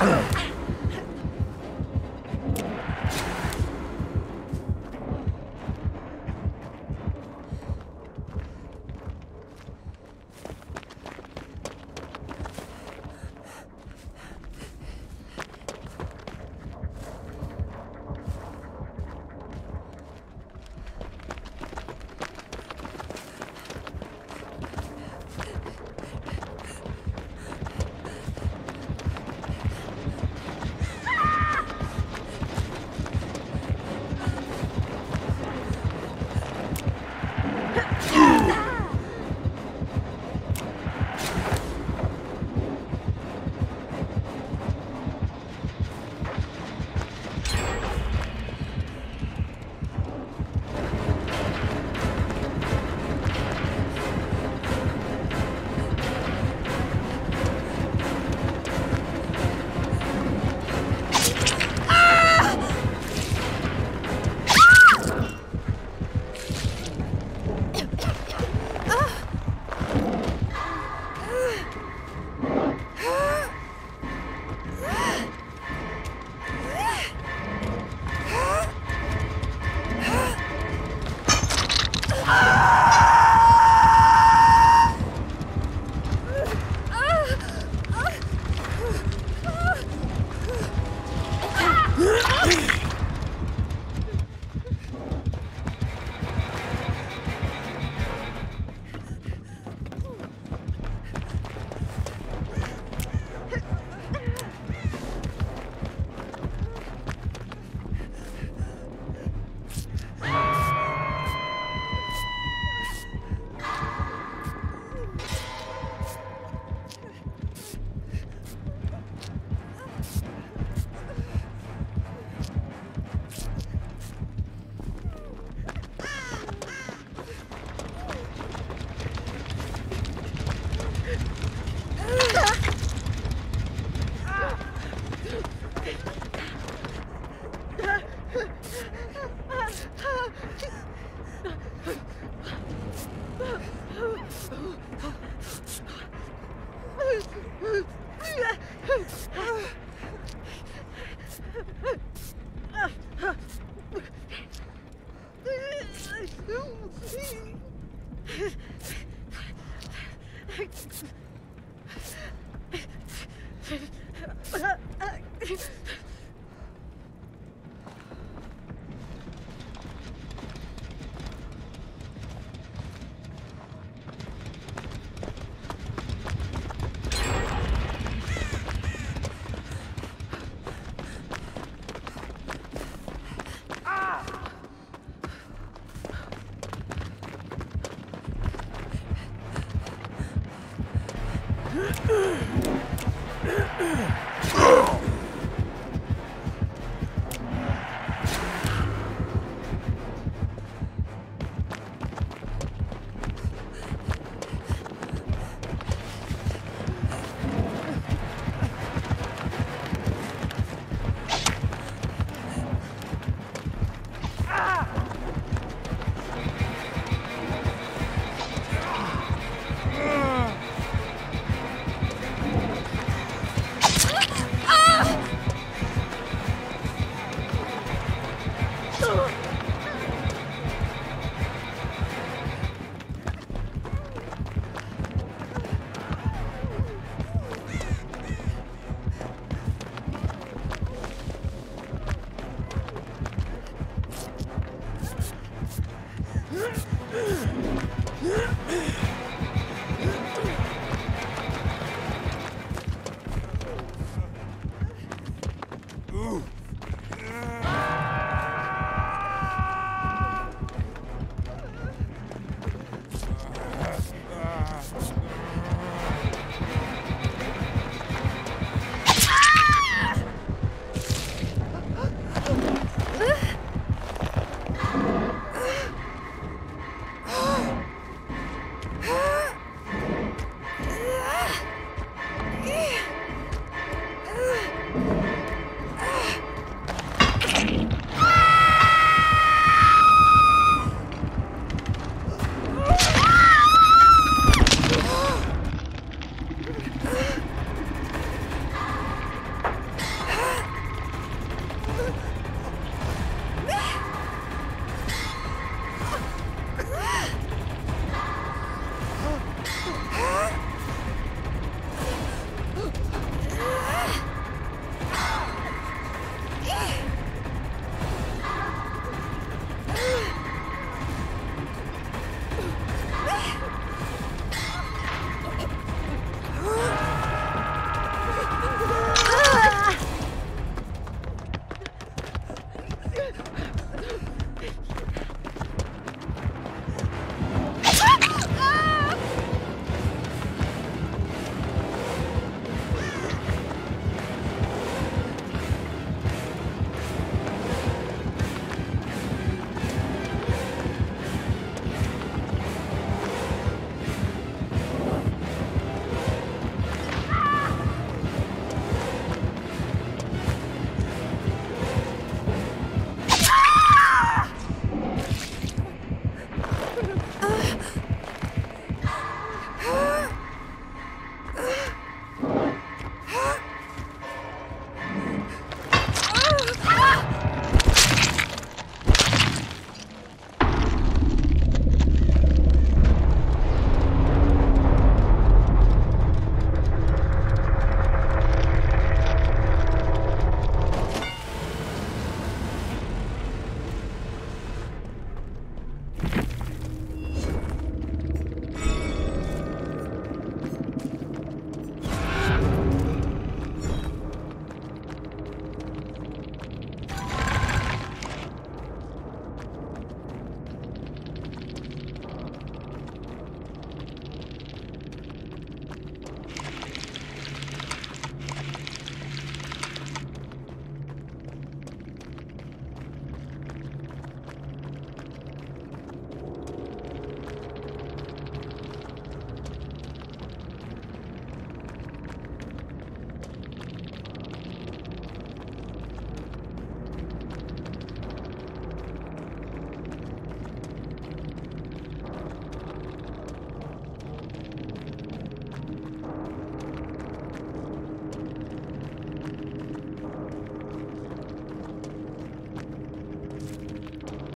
Let's go. Ugh!